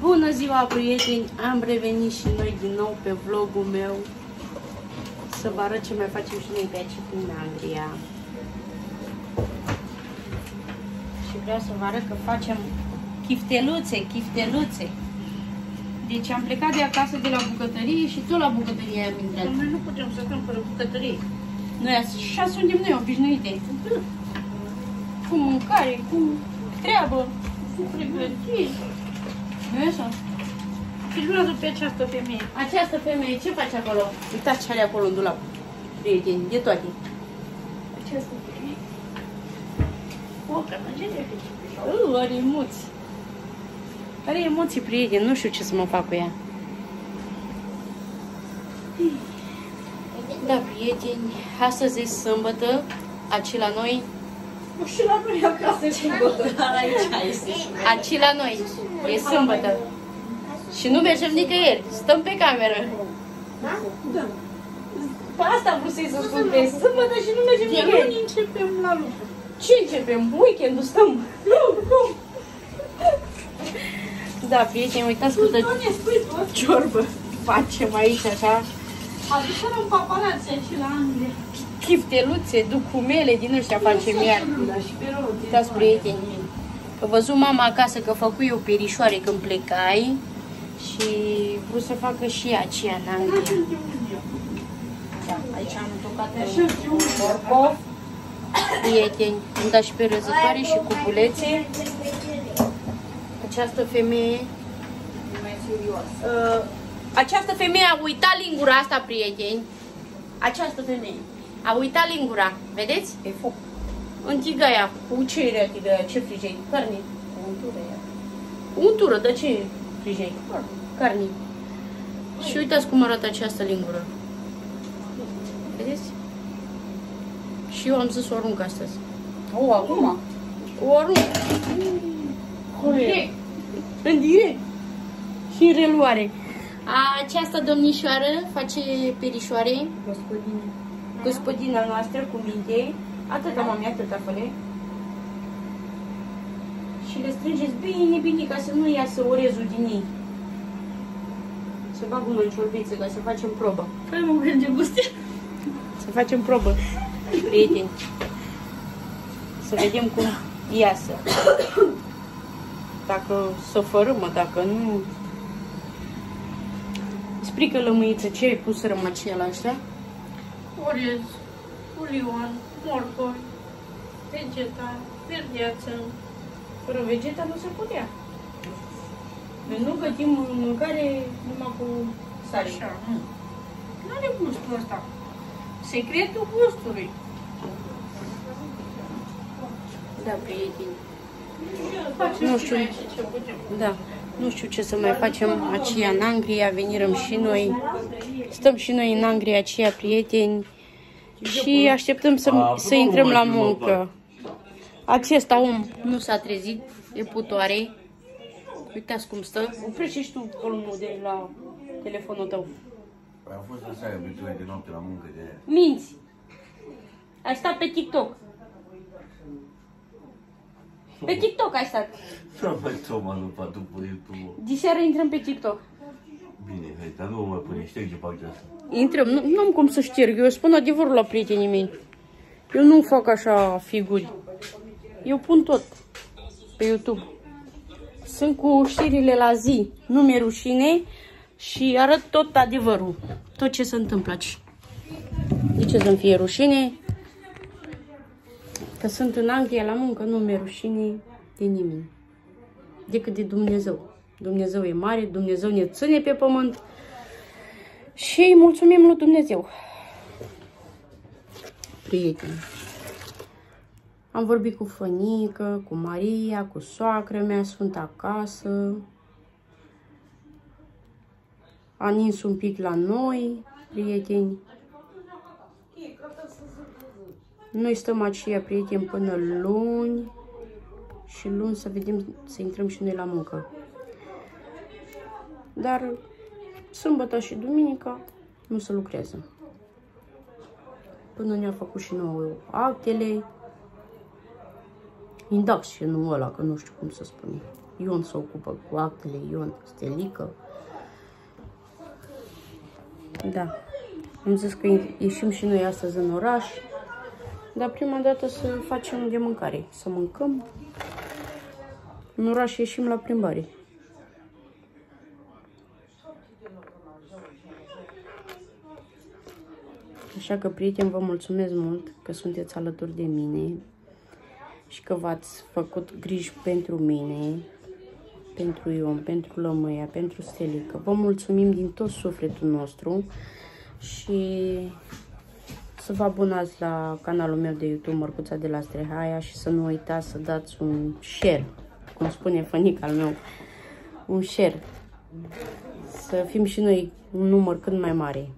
Bună ziua, prieteni! Am revenit și noi din nou pe vlogul meu să vă arăt ce mai facem și noi pe aici în Anglia. Și vreau să vă arăt că facem chifteluțe, chifteluțe. Deci am plecat de acasă de la bucătărie și tot la bucătărie am intrat. Noi nu putem să stăm fără bucătărie. Noi așa suntem noi obișnuite. Cu mâncare, cu treabă, Cu pregătiri. Nu e așa? Filmează pe această femeie. Această femeie, ce face acolo? Uitați ce are acolo în dulap. Prieteni, de toate. Această femeie. O, că nu ce Uh, are emoții. Are emoții, prieteni, nu știu ce să mă fac cu ea. Da, prieteni, astăzi e sâmbătă, aici la noi, Și la noi acasă și aici este. Aici la noi, e sâmbătă. Și nu mergem nicăieri, stăm pe cameră. Da. Pe asta am vrut să-i să spun că e sâmbătă și nu mergem De nicăieri. luni începem la lucru. Ce începem? Weekendul stăm. Nu, nu. Da, prieteni, uitați câtă Nu ne spui tot. ciorbă facem aici, așa. Aducerea un paparați aici la Anglia. Chifteluțe, ducumele din ăștia facem iar. Da, și pe rog. Uitați, prieteni, că văzut mama acasă că făcu eu perișoare când plecai și vreau să facă și aceea în Anglia. Da, aici am tocat un morcov. Prieteni, am dat și pe răzătoare și cupulețe. Această femeie Uh, această femeie a uitat lingura asta, prieteni. Această femeie a uitat lingura. Vedeți? E foc. În tigaia. Cu ce era tigaia? Ce frijei? Carne. Cu untură ea. Untură, dar ce frijei? Carne. Și uitați cum arată această lingură. Vedeți? Și eu am zis să o arunc astăzi. O, acum? O arunc. Corect. În direct. Și în reluare. Această domnișoară face perișoare. Gospodine. Gospodina noastră cu minte. Atâta, mami, atâta, făle. Și le strângeți bine, bine, ca să nu iasă orezul din ei. Să bag unul în ciorbiță, ca să facem probă. Păi mă gânde guste. Să facem probă, prieteni. Să vedem cum iasă. Dacă să fărâmă, dacă nu... Sprică lămâiță, ce ai pus rămăcii la ăștia? Orez, ulion, morcov, vegeta, verdeață. Fără vegeta nu se putea. Noi nu gătim mâncare numai cu sare. Așa, nu. Nu are gustul ăsta. Secretul gustului. Da, prieteni. Facem Nu și știu. noi aici ce putem. Da. Nu știu ce să mai facem aceea în Anglia, venirăm și noi. Stăm și noi în Anglia aceea, prieteni. Și așteptăm să, să intrăm la muncă. Acesta om nu s-a trezit, e putoare. Uitați cum stă. Oprește și tu volumul de la telefonul tău. Păi Am fost aseară pe de noapte la muncă de aia. Minți! Ai stat pe TikTok. Pe TikTok ai stat. Nu mai Toma nu fac după YouTube. Diseară intrăm pe TikTok. Bine, hai, dar nu o mai pune, șterge pagina asta. Intrăm, nu, nu am cum să șterg, eu spun adevărul la prietenii mei. Eu nu fac așa figuri. Eu pun tot pe YouTube. Sunt cu știrile la zi, nu mi-e rușine și arăt tot adevărul, tot ce se întâmplă aici. De ce să-mi fie rușine? Că sunt în Anglia la muncă, nu mi-e rușine de nimeni, decât de Dumnezeu. Dumnezeu e mare, Dumnezeu ne ține pe pământ și îi mulțumim lui Dumnezeu. Prieteni. Am vorbit cu Fănică, cu Maria, cu soacră mea, sunt acasă. A nins un pic la noi, prieteni. Noi stăm aceia, prieteni, până luni și luni să vedem, să intrăm și noi la muncă. Dar sâmbătă și duminica nu se lucrează. Până ne-a făcut și nouă actele. Induction-ul ăla, că nu știu cum să spun. Ion se ocupă cu actele, Ion, Stelică. Da. Am zis că ieșim și noi astăzi în oraș, dar prima dată să facem de mâncare, să mâncăm. În oraș ieșim la plimbare. Așa că, prieteni, vă mulțumesc mult că sunteți alături de mine și că v-ați făcut griji pentru mine, pentru Ion, pentru Lămâia, pentru Stelică. Vă mulțumim din tot sufletul nostru și să vă abonați la canalul meu de YouTube, Mărcuța de la Strehaia și să nu uitați să dați un share, cum spune fănica al meu, un share. Să fim și noi un număr cât mai mare.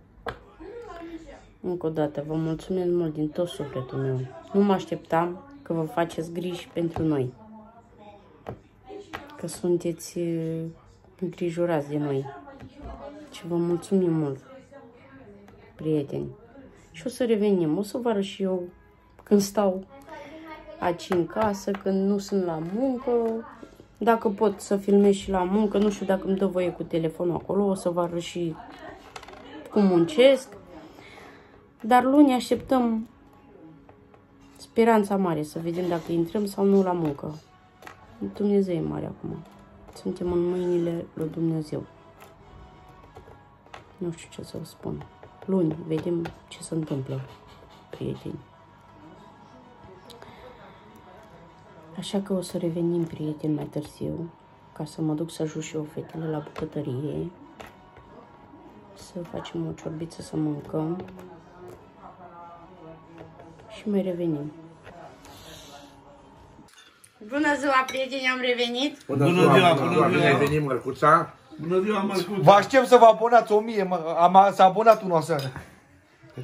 Încă o dată, vă mulțumesc mult din tot sufletul meu. Nu mă așteptam că vă faceți griji pentru noi. Că sunteți îngrijorați de noi. Și vă mulțumim mult, prieteni. Și o să revenim. O să vă arăt și eu când stau aici în casă, când nu sunt la muncă. Dacă pot să filmez și la muncă, nu știu dacă îmi dă voie cu telefonul acolo, o să vă arăt și cum muncesc. Dar luni așteptăm speranța mare să vedem dacă intrăm sau nu la muncă. Dumnezeu e mare acum. Suntem în mâinile lui Dumnezeu. Nu știu ce să vă spun. Luni vedem ce se întâmplă, prieteni. Așa că o să revenim, prieteni, mai târziu, ca să mă duc să ajut și eu fetele la bucătărie, să facem o ciorbiță să mâncăm și mai revenim. Bună ziua, prieteni, am revenit. Bună ziua, bună ziua. Bine ai venit, Mărcuța. Bună ziua, Mărcuță. Vă aștept să vă abonați o mie, mă, am, s-a abonat unul seară.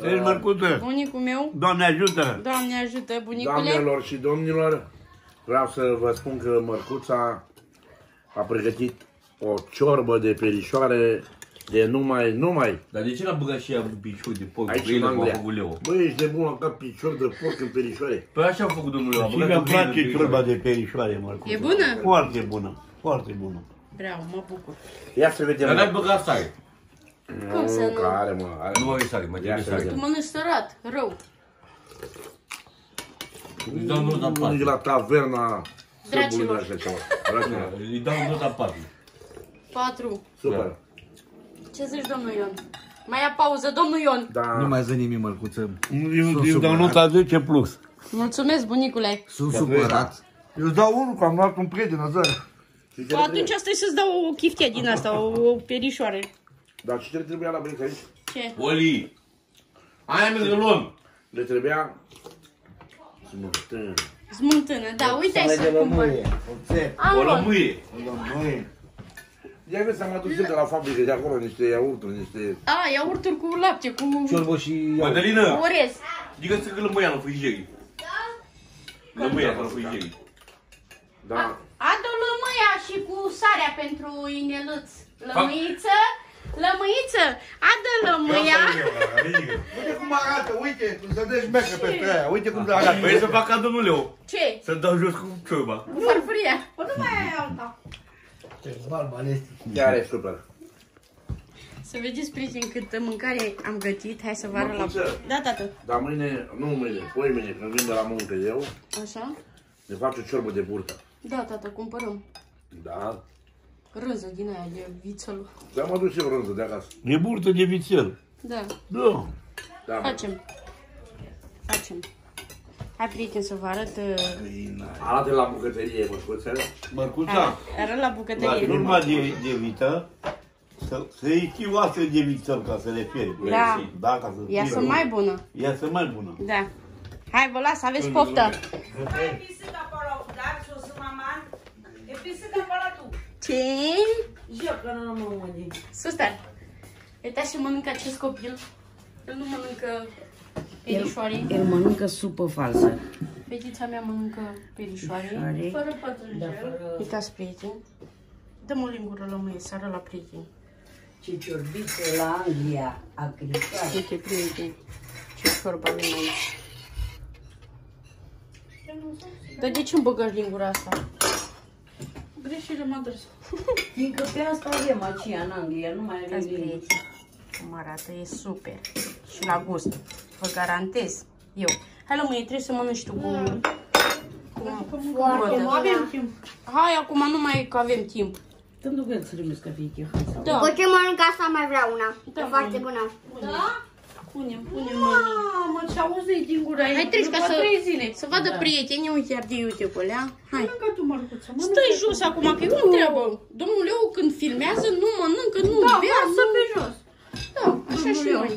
Ești Mărcuță. Bunicul meu, Doamne ajută. Doamne ajută, bunicule. Doamnelor și domnilor, vreau să vă spun că Mărcuța a pregătit o ciorbă de perișoare de numai, numai. Dar de ce l-a băgat și ea în picior de porc? Aici Grăile în cu Anglia. făcut leu. Băi, ești de bun ca picior de porc în perișoare. Păi așa a făcut domnul leu. a Și băgat mi-a în grăile place de ciorba perișoare. de perișoare, Mărcuță. E bună? Foarte bună, foarte bună. Vreau, mă bucur. Ia să vedem. Dar n-ai băgat sare. Cum să nu? că are, mă, are. Nu mai e sare, mai Ia trebuie să sare. vedem. Tu mănânci sărat, rău. Îi dau nota Nu 4. e la taverna Dragilor. sărbului așa ceva. Dragilor. Îi dau nota 4. Patru. Super. Ce zici, domnul Ion? Mai ia pauză, domnul Ion. Da. Nu mai zic nimic, mălcuță. Eu îi dau nota 10 plus. Mulțumesc, bunicule. Sunt supărat. Eu îți dau unul, că am luat un prieten, Azar. Și ce Păi Atunci stai să-ți dau o chiftea din asta, o, o perișoare. Dar ce le trebuia la băieți aici? Ce? Oli! Aia mi le luăm. Le trebuia smântână. Smântână, da, uite ai să cumpăr. Am O luat. lămâie. Ia vezi, am adus eu de la fabrică de acolo niște iaurturi, niște... A, iaurturi cu lapte, cu Ciorbă și Mădălină, orez. dică să că lămâia în frigiderii. Lămâia în frigiderii. Da. Adu lămâia și cu sarea pentru ineluț. Lămâiță, lămâiță, adă lămâia. Uite cum arată, uite, cum se dă șmecă peste aia, uite cum arată. Păi să fac ca domnul leu. Ce? Să dau jos cu ciorba. Cu farfuria. Bă, nu mai ai alta. Chiar e super. Să vedeți, prieteni, câtă mâncare am gătit. Hai să vă arăt la... Măcuță. Da, tată. Dar mâine, nu mâine, poi mâine, când vin de la muncă eu, Așa? ne fac o ciorbă de burtă. Da, tată, cumpărăm. Da? Rânză din aia de vițel. Dar mă duc și eu rânză de acasă. E burtă de vițel. Da, Da. Da, mă. facem. Facem. Hai, prieteni, să vă arăt... uh, Arată la bucătărie, măscuță. Mărcuța, Arăt la la bucătărie. turma de, de vită, să, să iei chioase de vițel ca să le fieri. Da. Da, ca să Ea fie să mai bună. Ia să mai bună. Da. Hai, vă las, aveți poftă. Mai e pisica acolo, dar și o să maman. E pisica acolo tu. Ce? Jocă, nu mă mâni. Sus tare. Uitați ce mănâncă acest copil. El nu mănâncă perișoare. El mănâncă supă falsă. Fetița mea mănâncă perișoare. Perișoare. Fără pătrunjel. Uitați, prieteni. Dăm o lingură lămâie, sară la prieteni. Ce ciorbiță la Anglia, acrișoare. Uite, prieteni. Ce ciorba avem aici. Dar de ce îmi băgăși lingura asta? greșelile mă adresă. Fiindcă pe asta avem aceea în Anglia, nu mai avem Uitați, nimic. prieteni, cum arată, e super. Și la gust. Vă garantez. Eu. Hai lămâie, trebuie să mănânci tu cu... cu Foarte nu avem timp. Hai, acum nu mai e că avem timp. Când duc să trimis ca fie hai sau... Da. După ce mănânc asta, mai vreau una. Da, e foarte bună. Da? Punem, punem, mami. Mamă, ce auzi din gura ei. Hai, treci ca după să, trei zile. să vadă prietenii. Uite, arde, uite, colea. Hai. Mănâncă tu, mărcuță, mănâncă Stai tu. jos acum, că e o treabă. Domnul Leu când filmează nu mănâncă, nu Da, bea, lasă nu... pe jos. Da, așa Domnul și Leu. noi.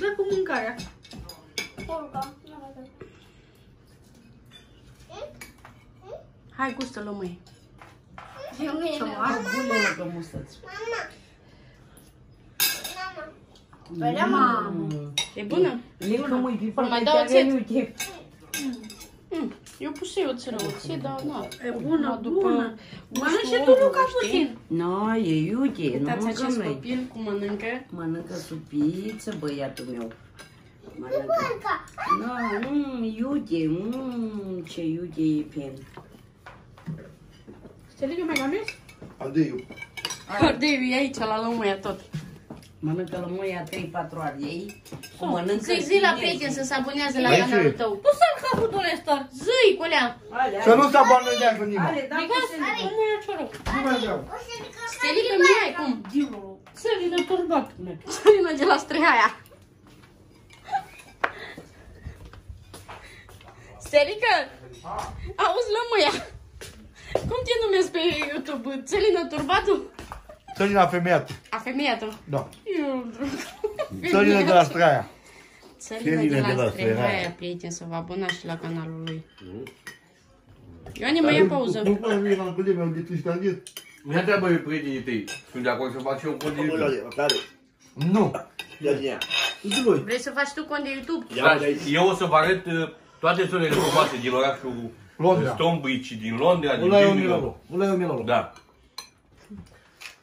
Dă cu mâncarea. Hai, gustă lămâie. Ce mare bulele că mustăți. E bună? Lincă mâi pe Păi mai foarte dau tare, oțet. uite. Mm. Eu pus și eu țără oțet, dar na. E bună, După bună. gustul Mănânci și tu, omului, Luca, știi? puțin. No, e iute, nu Uitați mâncăm acest noi. copil cum mănâncă. Mănâncă supiță, băiatul meu. Mănâncă. No, mm, iute, mm, ce iute e pen. Stelică mai games? Adeu. Ardeiul e aici, la lămâia tot. Mănâncă lămâia 3-4 ori ei. O mănâncă Zi, zi la chinezii. prieten să se abonează la Aici canalul e. tău. Tu să-l capul Nestor. Zi, colea! Ale, Să nu se abandonează nimeni. ale, da, Adică, nu mai e ciorău. Nu mai vreau. Stelică mie ai cum? Diu, țările turbat. Țărină de la strehaia. Stelică! Auzi lămâia! Cum te numesc pe YouTube? Țelină Turbatu? Țărina femeiată. A femeia tu. Da. Eu... Țărina de la Straia. Țărină de la strehaia, prieten, să vă abonați și la canalul lui. Ioane, mai ia pauză. Nu mai vine la colegul meu de cristianit. Mi-a întreabă pe prietenii tăi. Sunt de acord să fac și eu un cont de YouTube. Nu. Ia din ea. Du voi. Vrei să faci tu cont de YouTube? Da, eu o să vă arăt uh, toate zonele frumoase din orașul Londra. Stonebridge, din Londra, din Ăla e o Birmingham. milolo. Ăla e o milolo. Da.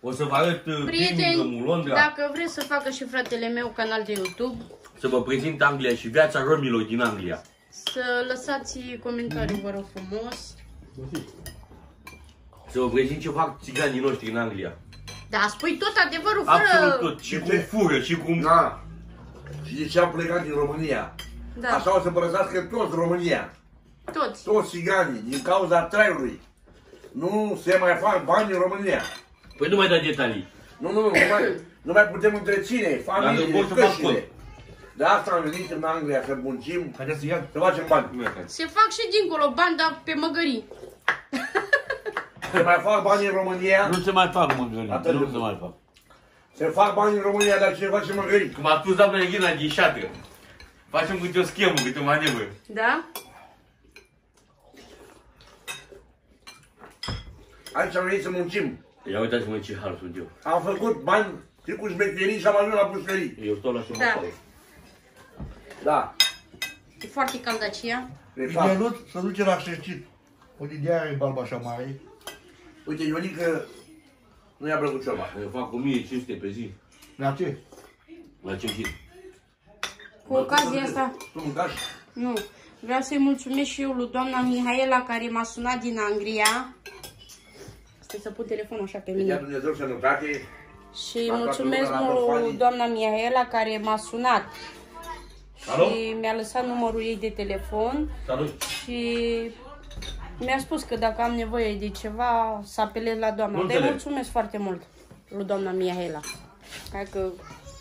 O să vă arăt uh, Prieteni, Birmingham, Londra, dacă vreți să facă și fratele meu canal de YouTube, să vă prezint Anglia și viața romilor din Anglia. să lăsați comentarii, vă rog frumos. Să vă prezint ce fac țiganii noștri în Anglia. Da, spui tot adevărul fără... Absolut tot. Și cum fură, și cum... Da. Și de ce am plecat din România? Da, Așa o să părăsească toți România. toți. Toți țiganii, din cauza traiului. Nu se mai fac bani în România. Păi nu mai da detalii. Nu, nu, nu, nu mai, nu mai putem întreține familiile, pot să fac cășile. cont. De asta am venit în Anglia să muncim, Haideți să ia. să facem bani. Se fac și dincolo bani, dar pe măgării. Se mai fac bani în România, Nu se mai fac mâncări, Atât de nu mult. se mai fac. se fac bani în România, dar ce face măgării? Cum a spus doamna Eghina din șatră. Facem câte o schemă, câte o manevră. Da? Aici am venit să muncim. Ia uitați-mă ce hal sunt eu. Am făcut bani și cu șmecherii și am ajuns la pușcării. Eu stau la Da. semafor. Da. E foarte cald aceea. De fapt, Miguelut să duce la șercit. Uite, de aia e balba așa mare. uite, Ionică nu i-a plăcut ciorba. Eu fac 1500 pe zi. La ce? La ce zi? Cu ocazia asta, Tu mâncași? nu. Vreau să-i mulțumesc și eu lui doamna Mihaela care m-a sunat din Anglia. Stai să pun telefonul așa pe Ia mine. Dumnezeu sănătate. Și La mulțumesc toată lumea, la mult toți lui fanii. doamna Mihaela care m-a sunat. Alo? Și mi-a lăsat numărul ei de telefon Salut! și mi-a spus că dacă am nevoie de ceva, să apelez la doamna. Nu Dar îi înțeleg. mulțumesc foarte mult lui doamna Mihaela. Hai că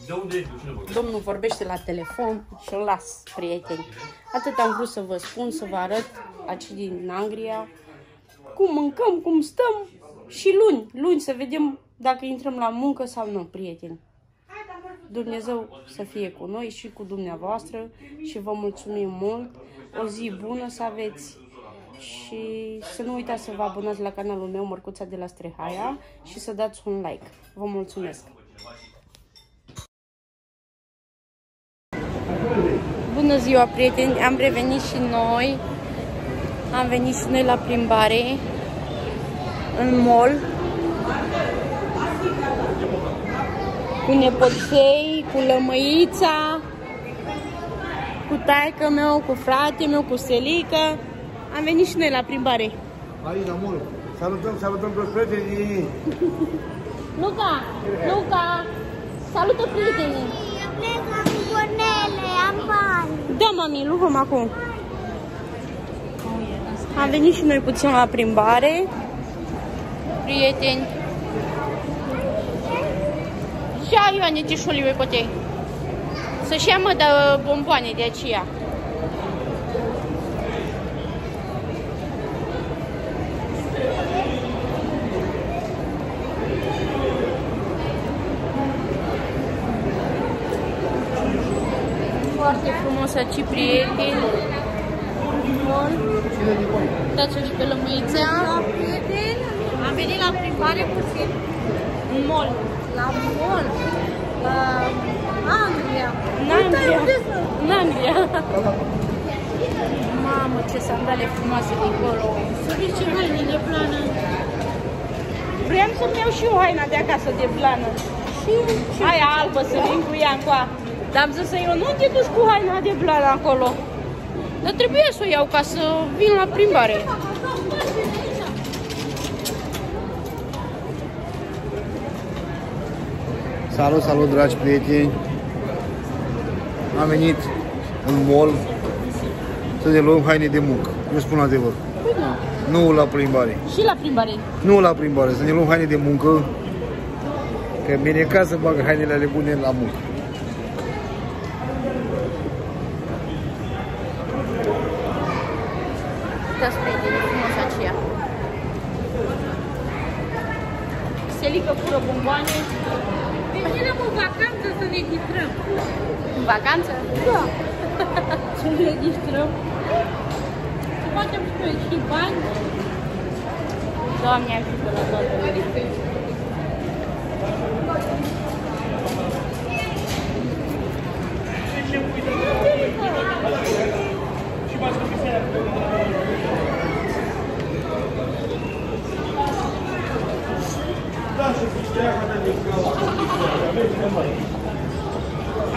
De unde ești? Cu cine vorbești? domnul vorbește la telefon și îl las, prieteni. Atât am vrut să vă spun, să vă arăt aici din Anglia cum mâncăm, cum stăm și luni, luni să vedem dacă intrăm la muncă sau nu, prieteni. Dumnezeu să fie cu noi și cu dumneavoastră și vă mulțumim mult. O zi bună să aveți și să nu uitați să vă abonați la canalul meu, Mărcuța de la Strehaia și să dați un like. Vă mulțumesc! Bună ziua, prieteni! Am revenit și noi. Am venit și noi la plimbare în mall cu nepoței, cu lămăița, cu taică meu, cu frate meu, cu Selică. Am venit și noi la plimbare. Aici, la molo. Salutăm, salutăm toți prietenii. Luca! Luca! Salută prietenii! Eu plec la bugonele, am bani. Da, mami, luăm acum. Am venit și noi puțin la plimbare. Prieteni. Și a Ioane Tișuliu potei. Să-și ia mă de bomboane de aceea. Foarte frumos aici, prieteni. Bun. Dați-o și pe lămâița. Prieteni, am venit la plimbare puțin. În mall. La mall. La Anglia. În Anglia. În Anglia. Mamă, ce sandale frumoase de acolo. Să vezi ce haine de plană. Vreau să-mi iau și eu haina de acasă de plană. Și aia albă să vin cu ea încoa. Dar am zis să eu nu te duci cu haina de plană acolo. Dar trebuie să o iau ca să vin la plimbare. Salut, salut, dragi prieteni. Am venit în mall să ne luăm haine de muncă. Eu spun adevăr. Păi nu. Nu la plimbare. Și la plimbare. Nu la plimbare, să ne luăm haine de muncă. Că mi-e ca să bag hainele ale bune la muncă. Uitați, prieteni, frumos aceea. Selică fură bomboane. Venim în vacanță să ne distrăm. În vacanță? Da. Să ne distrăm. Să facem și noi și bani. Doamne ajută la toată lumea.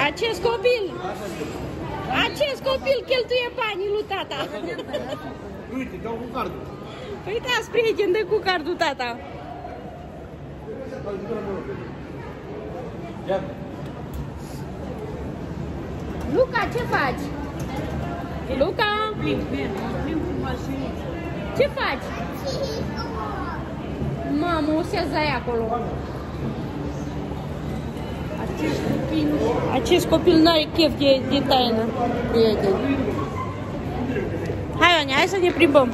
Acest copil, acest copil cheltuie banii lui tata. Uite, dau cu cardul. Uitați, prieteni, dă cu cardul tata. Luca, ce faci? Luca, Plim, plim, plim cu mașină. ce faci? Mamă, o să zai acolo. Acest copil, acest copil n-are chef de, de taină, prieteni. Hai, Ioane, hai să ne plimbăm.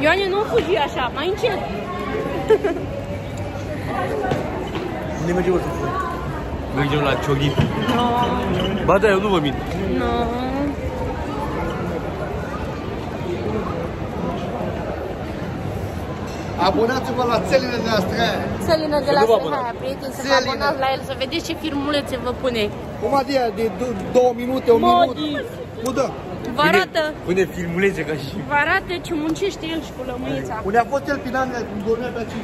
Ioane, nu fugi așa, mai încet. Unde merge ursul? Mergem la Cioghin. No, Ba da, eu nu vă mint. no. Abonați-vă la țelile noastre. Sălină de la nu vă Sălină, abonați. prieteni, să vă Sălină. abonați la el, să vedeți ce filmulețe vă pune. Cum adică de do- două minute, un Modi. minut? Nu dă. Vă arată, Pune filmulețe ca și... vă arată ce muncește el și cu lămâița. Unde a fost el pe Nania, cum dormea pe aici?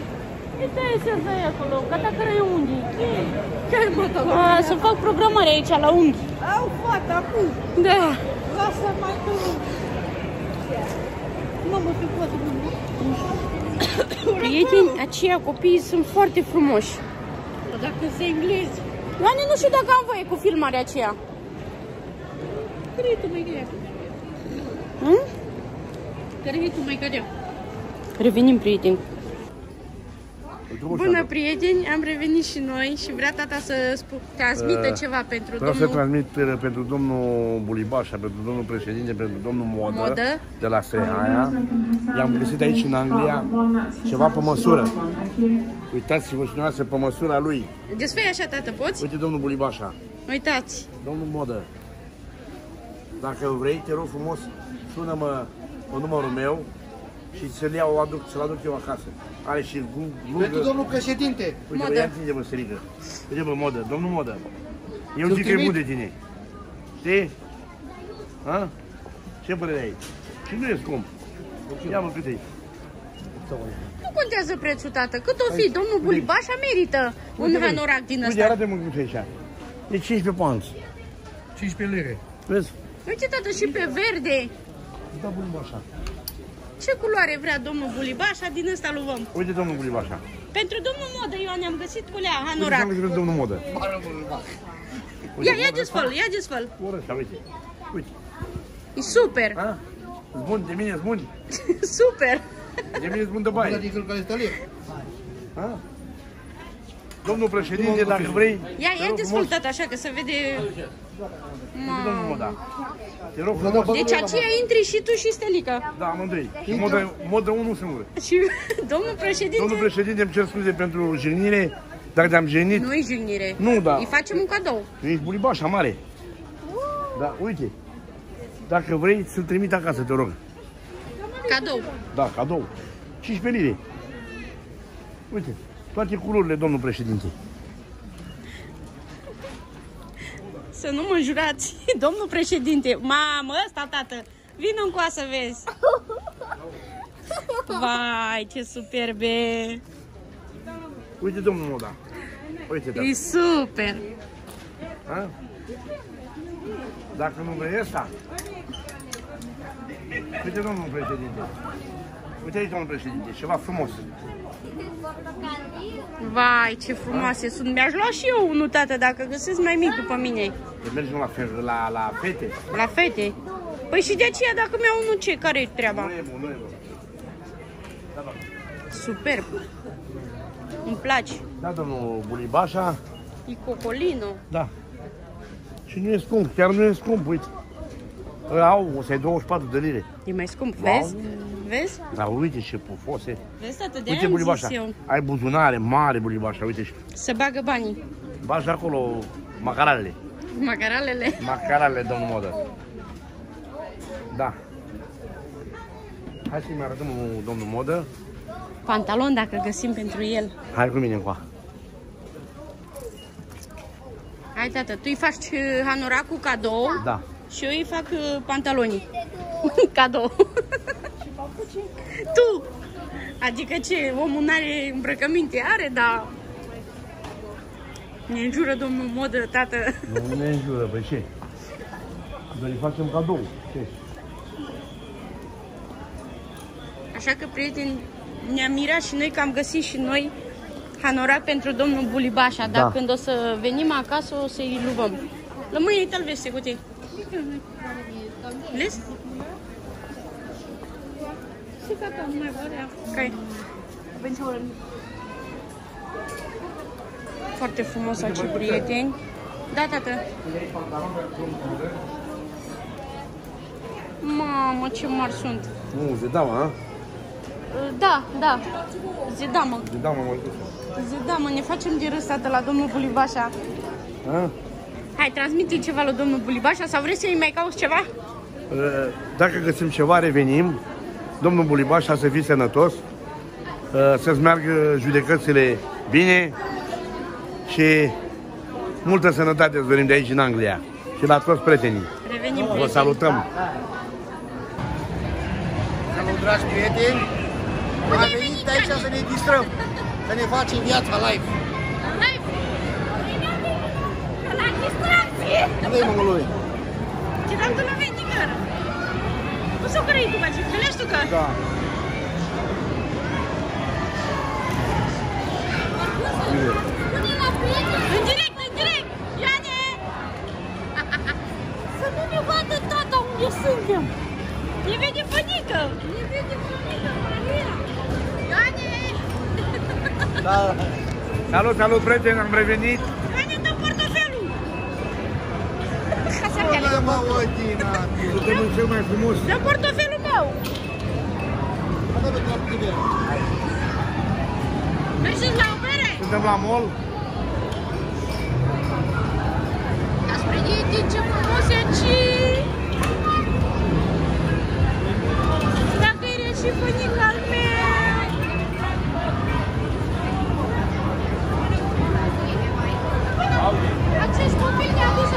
Uite, se dă acolo, gata care e unghi. Ce mă, tău? A, să fac programare aici la unghi. Au, fata, acum. Da. Lasă mai tu. Mamă, te poate nu. Prieteni, aceia copiii sunt foarte frumoși. Dacă se englezi, Ioane, nu știu dacă am voie cu filmarea aceea. care tu mai grea? Hm? Care tu mai grea? Revenim, prieteni. Bună, prieteni, am revenit și noi și vrea tata să spu- transmită Uh, ceva pentru Vreau să domnul... transmit uh, pentru domnul Bulibașa, pentru domnul președinte, pentru domnul Modă, Modă. de la Sehaia. I-am găsit aici în Anglia ceva pe măsură. Uitați-vă și dumneavoastră pe măsura lui. Desfăi așa, tată, poți? Uite domnul Bulibașa, Uitați. domnul Modă. Dacă vrei, te rog frumos, sună-mă pe numărul meu și să-l iau, aduc, să-l aduc eu acasă. Are și gu- Pentru glugă. domnul președinte. Uite, Modă. bă, ia ține mă, sărică. Uite, bă, modă, domnul modă. Eu Sunt zic că e timid. bun de tine. Știi? Ha? Ce părere ai? Și nu e scump. Ia mă, cât e? Nu contează prețul, tată. Cât o fi, domnul Bulibașa merită un Uite, bă, hanorac din Uite, ăsta. arată-mă cât e aici. E 15 pounds. 15 lire. Vezi? Uite, tată, și pe verde. Da, Bulibașa. Ce culoare vrea domnul Bulibașa? Din ăsta luăm. Uite, domnul Bulibașa. Pentru domnul Modă, eu ne-am găsit culea, Uite, hanorac. am găsit pe domnul Modă. Ia, ia desfăl, ia desfăl. Orășa, uite. Uite. E super, A? Îți bun, de mine îți bun. super. De mine îți bun de baie. Adică care este A? Domnul președinte, dacă vrei... Ia, te ia rog desfăl, frumos, tată, așa, că se vede... uite, domnul Moda. Te rog frumos. Deci aceea intri și tu și Stelica. Da, amândoi. Și modă, modă unul singur. Și domnul președinte... Domnul președinte, îmi cer scuze pentru jignire. Dacă te-am jignit, Nu-i jignire. Nu, da. Îi facem un cadou. tu ești bulibașa mare. Da, uite. Dacă vrei, să-l trimit acasă, te rog. Cadou. Da, cadou. 15 lire. Uite, toate culorile, domnul președinte. Să nu mă jurați, domnul președinte. Mamă, ăsta, tată. Vină încoa să vezi. Vai, ce superbe. Uite, domnul Moda. Uite, da. E super. A? Dacă nu vrei ăsta. Uite, domnul președinte. Uite aici, domnul președinte, ceva frumos. Vai, ce frumoase sunt. Mi-aș lua și eu unul, tată, dacă găsesc mai mic după mine. Să mergem la, fe- la, la fete. La fete. Păi și de aceea, dacă mi-au unul, ce? Care-i treaba? Nu e bun, nu e bun. Superb. Îmi place. Da, domnul Bulibașa. E cocolino. Da. Și nu e scump, chiar nu e scump, uite. Ăla Au, o să-i 24 de lire. E mai scump, Wow. vezi? Vezi? Dar uite ce pufose. Vezi, tată, de Uite am Bulibașa. zis eu. Ai buzunare mare, Bulibașa, uite și Să bagă banii. bagi acolo macaralele. Macaralele. Macaralele, domnul Modă. Da. Hai să-i mai arătăm domnul Modă. Pantalon, dacă găsim pentru el. Hai cu mine încoa. Hai, tată, tu îi faci uh, hanoracul cadou Da. și eu îi fac uh, pantalonii. cadou. tu! Adică ce, omul n-are îmbrăcăminte? Are, dar... Ne înjură domnul modă, tată. Nu ne înjură, pe ce? Doar îi facem cadou. Ce? Așa că, prieteni, ne-am mirat și noi că am găsit și noi hanorac pentru domnul Bulibașa, dar Da. când o să venim acasă o să-i luvăm. Lămâie, uite-l vezi, secute. Vezi? Și tata, nu mai vrea. Care? Foarte frumos aici, prieteni. Da, tată. Mamă, ce mari sunt. Nu, zidama, a? Da, da. Zidamă. Zidama, mă duc. Zidamă, ne facem de râs, tată, la domnul Bulibașa. A? Hai, transmite ceva la domnul Bulibașa sau vreți să-i mai cauți ceva? Uh, Dacă găsim ceva, revenim. Domnul Bulibașa să fii sănătos, uh, să-ți meargă judecățile bine și multă sănătate îți dorim de aici în Anglia și la toți prietenii. Revenim, Vă prieteni. salutăm! Salut, dragi prieteni! Am venit aici să ne distrăm, să ne facem viața live. La distracție! Nu e mongolului. Ce tam tu la vedică? Nu s-o cărăi tu, ce Venești tu că? Da. Spune la prieteni În direct, în direct! Iane! să nu ne vadă tata unde suntem. Ne vede fănică! Ne vede bunica Maria. Iane! Da. Salut, salut, prieteni, am revenit! Să Bună, mă, Odina! Suntem în cel mai frumos Dă portofelul meu! Adă-mi la tine. Mergeți la o bere? Suntem la mall. Dați prieteni, ce frumos e aici! Dacă e și fănica al meu! Acest copil ne-a dus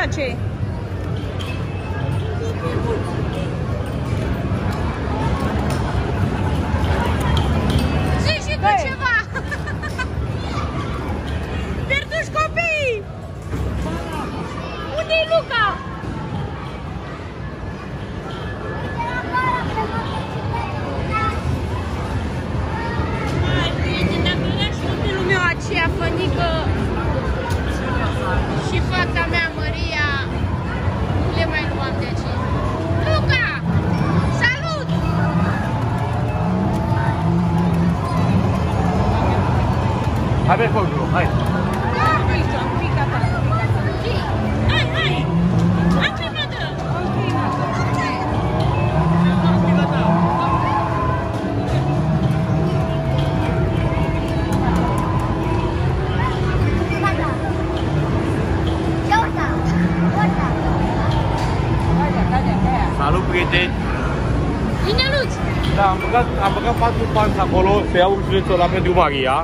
होना चाहिए biletul la pentru Maria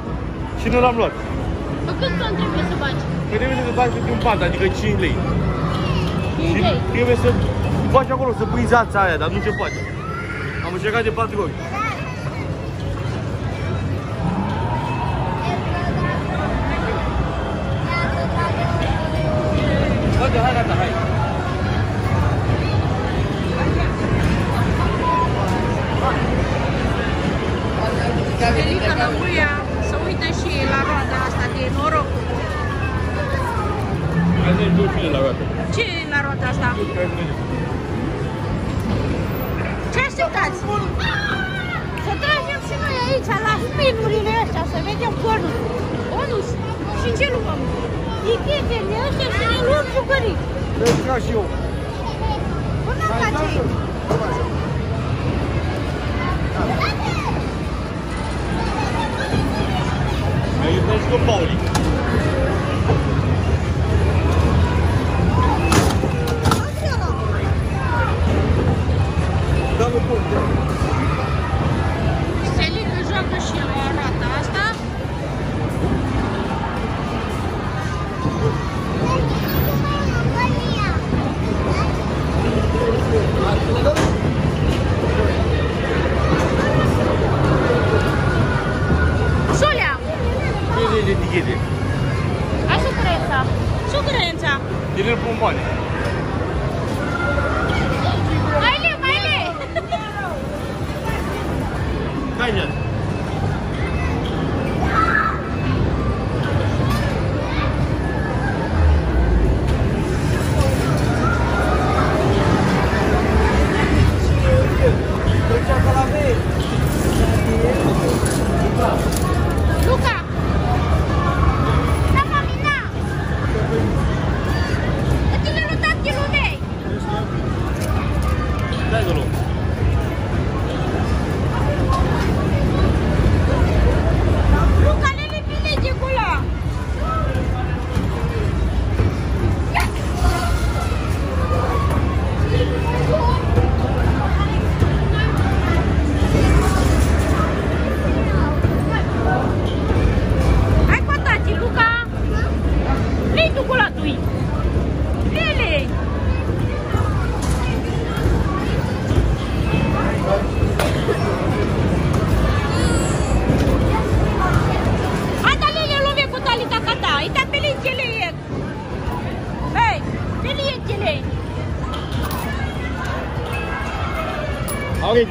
și nu l-am luat. Bă, cât ton trebuie să faci? Păi trebuie să faci câte un pant, adică 5 lei. 5 lei? Trebuie să faci acolo, să prinzi ața aia, dar nu se poate. Am încercat de 4 ori.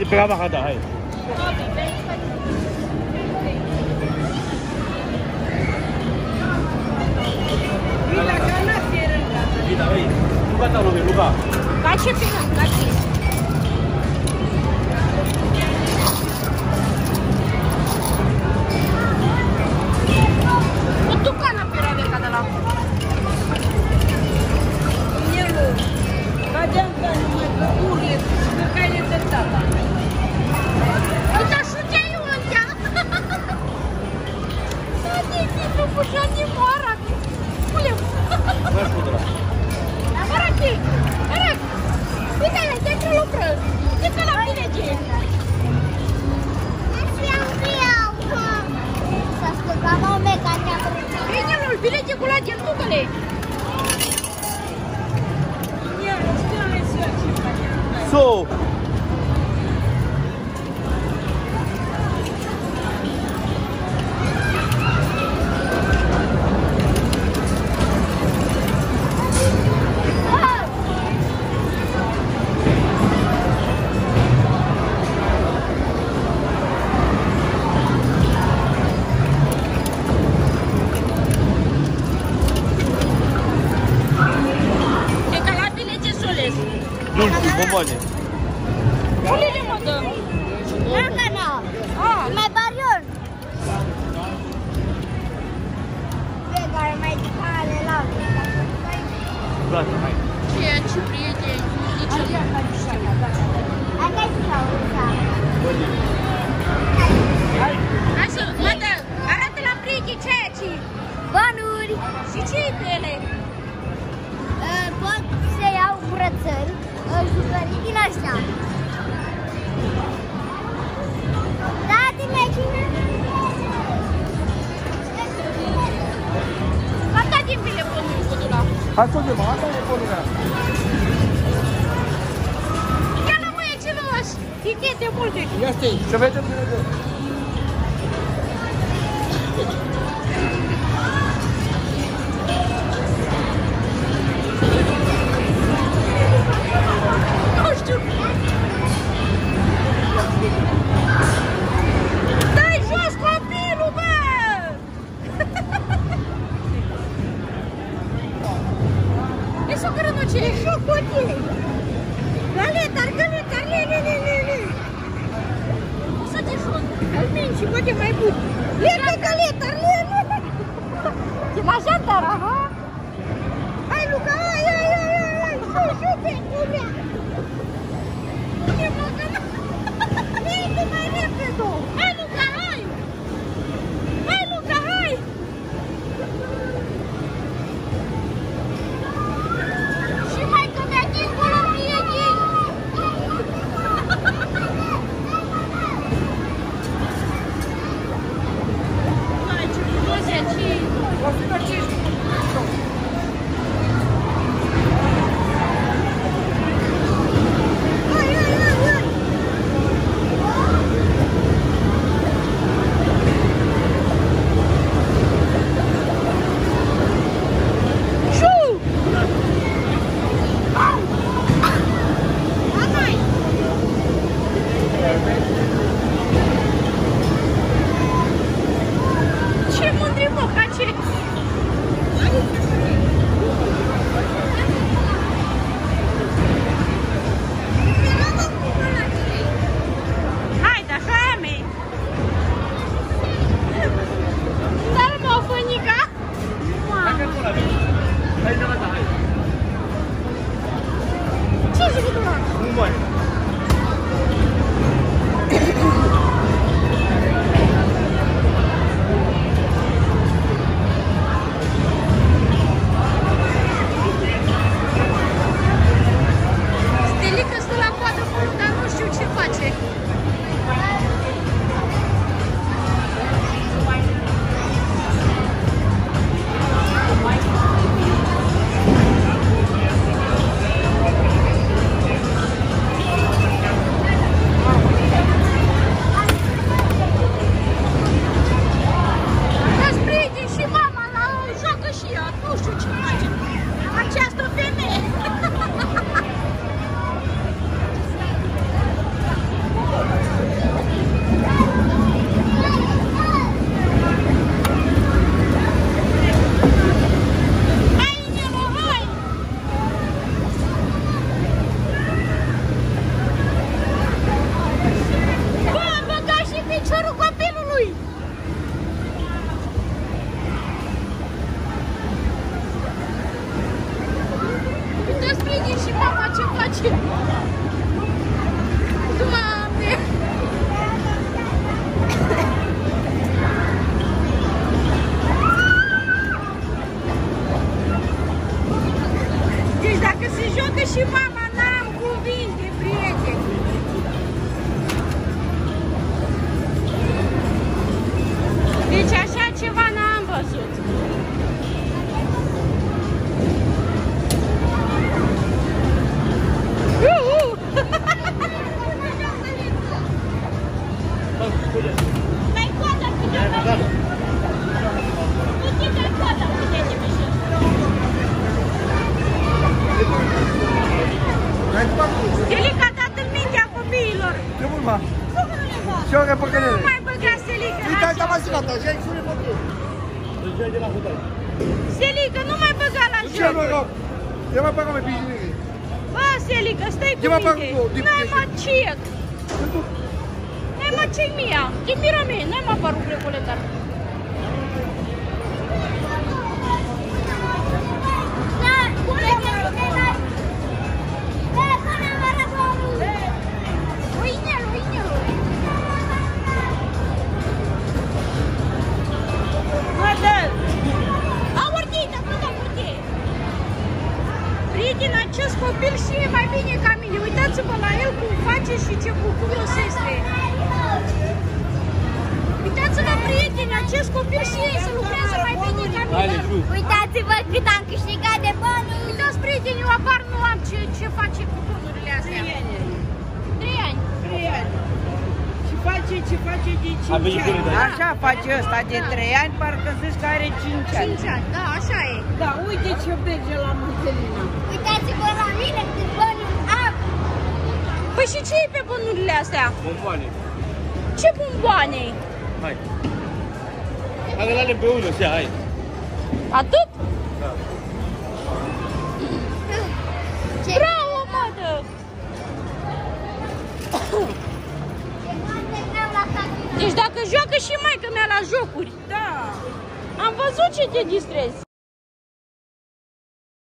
Bewerber hat er halt. curățări, jucării din astea. Da, te imagine? Asta din telefonul cu tine. Ascultă-mă, asta e telefonul meu. Ia la mâie celălalt, tichete multe. Ia stai, să vedem din Димашан дорога. Ай, ну-ка, ай, ай, ай, ай, ай, ай, ай, ай, ай, ай, はい Bomboane. Ce bomboane? Hai. Hai, le pe unul, ia, hai. Atât? Da. Bravo, mădă! Deci dacă joacă și maica mea la jocuri. Da. Am văzut ce te distrezi.